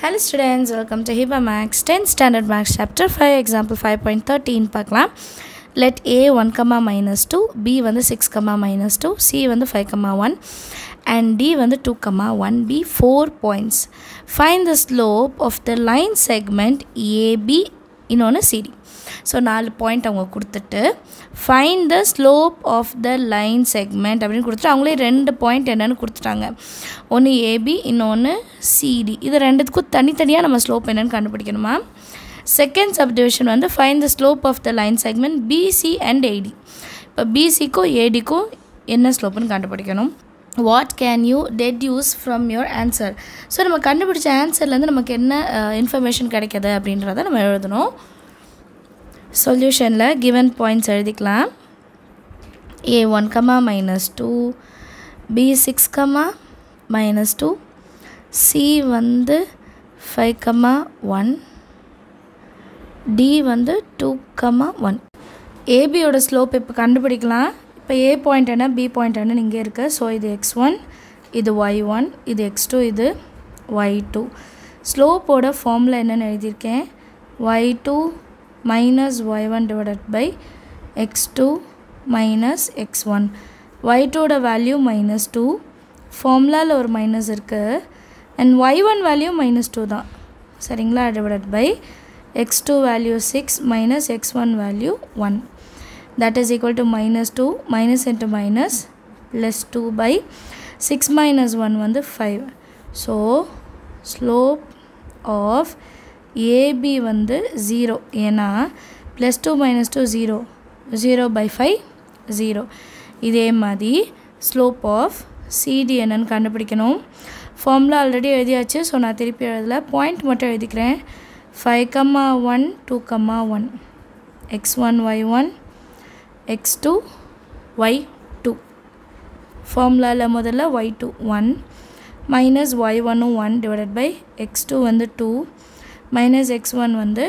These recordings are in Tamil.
Hello students, welcome to Hiba Max 10th Standard Max Chapter 5 Example 5.13 பார்க்கலாம் let a 1 comma minus 2 b வந்து 6 comma minus 2 c வந்து 5 comma 1 and d வந்து 2 comma 1 b 4 points find the slope of the line segment ab இன்னொன்று சிடி ஸோ நாலு பாயிண்ட் அவங்க கொடுத்துட்டு find the slope of the line segment அப்படின்னு கொடுத்துட்டு அவங்களே ரெண்டு பாயிண்ட் என்னென்னு கொடுத்துட்டாங்க. ஒன்று ஏபி இன்னொன்று சிடி இது ரெண்டுத்துக்கும் தனித்தனியாக நம்ம ஸ்லோப் என்னென்னு கண்டுபிடிக்கணுமா செகண்ட் சப்டிவிஷன் வந்து find the slope of the line segment BC and AD இப்போ பிசிக்கும் ஏடிக்கும் என்ன ஸ்லோப்புன்னு கண்டுபிடிக்கணும்? What can you deduce from your answer so நம்ம கண்டுபிடிச்ச ஆன்சர்லேருந்து நமக்கு என்ன இன்ஃபர்மேஷன் கிடைக்கிது அப்படின்றத நம்ம எழுதணும். சொல்யூஷனில் கிவன் பாயிண்ட்ஸ் எழுதிக்கலாம். A one comma minus two B six comma minus two C வந்து ஃபைவ் கமா ஒன் டி வந்து டூ கமா ஒன் ஏபியோட ஸ்லோப் இப்போ கண்டுபிடிக்கலாம். இப்போ ஏ பாயிண்ட் என்ன பி பாயிண்ட் என்ன இங்கே இருக்குது ஸோ இது எக்ஸ் ஒன் இது ஒய் ஒன் இது எக்ஸ் டூ இது ஒய் டூ ஸ்லோப்போட ஃபார்மில் என்னென்னு எழுதியிருக்கேன். Y two minus y1 divided by x2 minus x1 y2 ஓட வேல்யூ மைனஸ் டூ ஃபார்முலாவில் ஒரு மைனஸ் இருக்குது and Y one value minus two தான். சரிங்களா? Divided by X two value six minus X one value one that is equal to minus two minus into minus plus two by six minus one வந்து five so slope of AB வந்து ஜீரோ ஏன்னா plus two minus two zero zero by five zero இதே மாதிரி ஸ்லோப் ஆஃப் சிடி என்னன்னு கண்டுபிடிக்கணும். ஃபார்முலா ஆல்ரெடி எழுதியாச்சு ஸோ நான் திருப்பி எழுதல. பாயிண்ட் மட்டும் எழுதிக்கிறேன். Five comma one two comma one X one Y one X two Y two ஃபார்முலாவில் முதல்ல Y two one minus Y ஒன்னும் one divided by X two வந்து டூ மைனஸ் எக்ஸ் ஒன் வந்து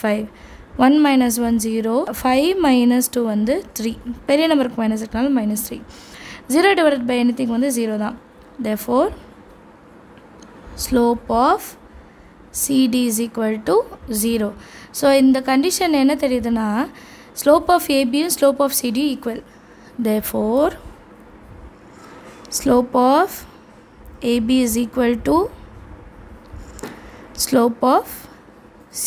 five one minus one zero five minus two வந்து த்ரீ பெரிய நம்பருக்கு மைனஸ் இருக்கனால minus three zero divided by any வந்து ஜீரோ தான். Therefore slope of CD is equal to zero so இந்த கண்டிஷன் என்ன தெரியுதுன்னா slope of ஏபியும் slope of CD equal therefore slope of AB is equal to slope of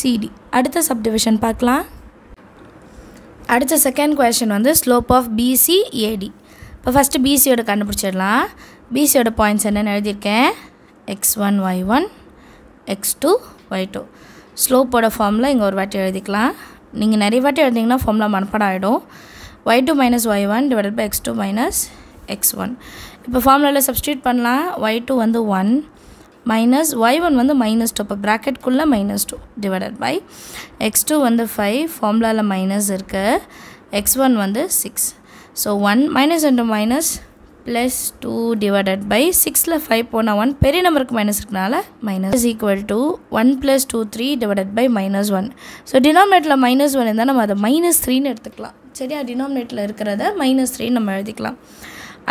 CD அடுத்த சப்டிவிஷன் பார்க்கலாம். அடுத்த செகண்ட் கொஷின் வந்து ஸ்லோப் ஆஃப் பிசி ஏடி இப்போ ஃபஸ்ட்டு பிசியோட கண்டுபிடிச்சிடலாம். பிசியோட பாயிண்ட்ஸ் என்னென்னு எழுதியிருக்கேன். X one Y one X two Y two ஸ்லோப்போட ஃபார்மில் இங்கே ஒரு வாட்டி எழுதிக்கலாம். நீங்கள் நிறைய வாட்டி எழுதிங்கன்னா ஃபார்மில் மனப்படம் ஆகிடும் Y two minus Y one divided by X two minus X one இப்போ ஃபார்முலாவில் சப்ஸ்டியூட் பண்ணலாம். ஒய் டூ வந்து ஒன் மைனஸ் ஒய் ஒன் வந்து மைனஸ் டூ இப்போ ப்ராக்கெட்குள்ளே minus two divided by X two வந்து ஃபைவ் ஃபார்முலாவில் மைனஸ் இருக்குது எக்ஸ் ஒன் வந்து six so one minus into minus plus two divided by சிக்ஸில் ஃபைவ் போனால் ஒன் பெரிய நம்பருக்கு மைனஸ் இருக்கனால minus is equal to one plus two three divided by minus one so டினாமினேட்டில் minus one இருந்தால் நம்ம அதை மைனஸ் த்ரீன்னு எடுத்துக்கலாம். சரியா? டினாமினேட்டில் இருக்கிறத மைனஸ் த்ரீன்னு நம்ம எழுதிக்கலாம்.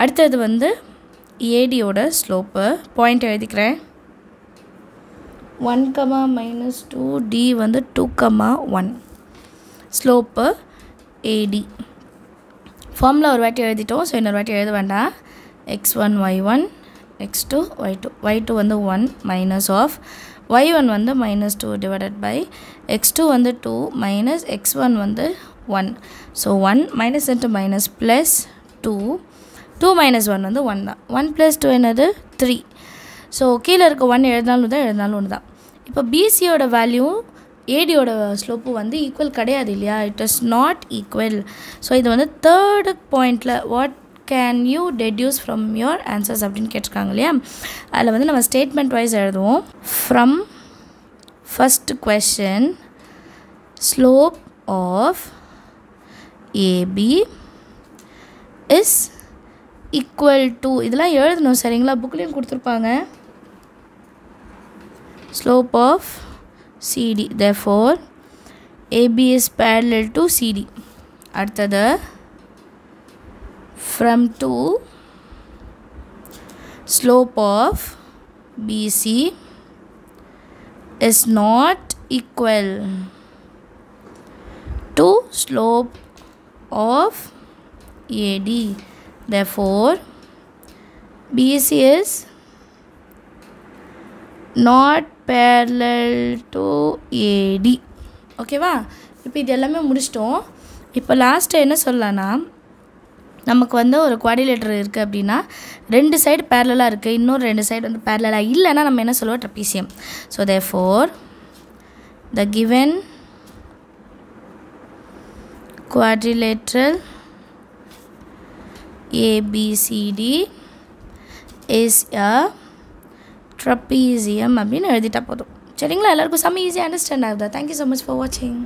அடுத்தது வந்து ஏடியோட ஸ்லோப்பு பாயிண்ட் எழுதிக்கிறேன். One comma minus two D வந்து two comma one slope AD ஃபார்மில் ஒரு வாட்டி எழுதிட்டோம். ஸோ இன்னொரு வாட்டி எழுத வேண்டாம். X one y one x two y two y two வந்து one minus of y one வந்து minus two divided by x two வந்து டூ மைனஸ் எக்ஸ் ஒன் வந்து one so one minus into minus plus two two minus one வந்து ஒன் தான். ஒன் ப்ளஸ் டூ என்னது? த்ரீ ஸோ கீழே இருக்க ஒன் எழுதினாலும் தான் எழுதினாலும் ஒன்று தான் இப்போ பிசியோட வேல்யூ ஏடியோட ஸ்லோப்பு வந்து ஈக்குவல் கிடையாது இல்லையா? It is not equal so இது வந்து தேர்டு பாயிண்டில் what can you deduce from your answers அப்படின்னு கேட்டிருக்காங்க இல்லையா? அதில் வந்து நம்ம ஸ்டேட்மெண்ட் வைஸ் எழுதுவோம். From first question slope of AB is equal to இதெல்லாம் எழுதணும் சரிங்களா? புக்லேயும் கொடுத்துருப்பாங்க. Slope of CD CD therefore AB is parallel to CD அடுத்தது from 2 slope of BC is not equal to slope of AD. Therefore, BC is not parallel to AD. ஓகேவா இப்போ இது எல்லாமே முடிச்சிட்டோம் இப்போ லாஸ்ட்டு என்ன சொல்லலான்னா நமக்கு வந்து ஒரு குவாடிலேட்டர் இருக்குது அப்படின்னா ரெண்டு சைடு பேரலாக இருக்குது இன்னொரு ரெண்டு சைடு வந்து பேரலாக இல்லைன்னா நம்ம என்ன சொல்லுவோம்? Trapezium so therefore the given quadrilateral ABCD is a trapezium அப்படின்னு எழுதிட்டா போதும். சரிங்களா? எல்லாருக்கும் செம்ம ஈஸியாக அண்டர்ஸ்டாண்ட் ஆகுதா? தேங்க்யூ ஸோ மச் ஃபார் வாட்சிங்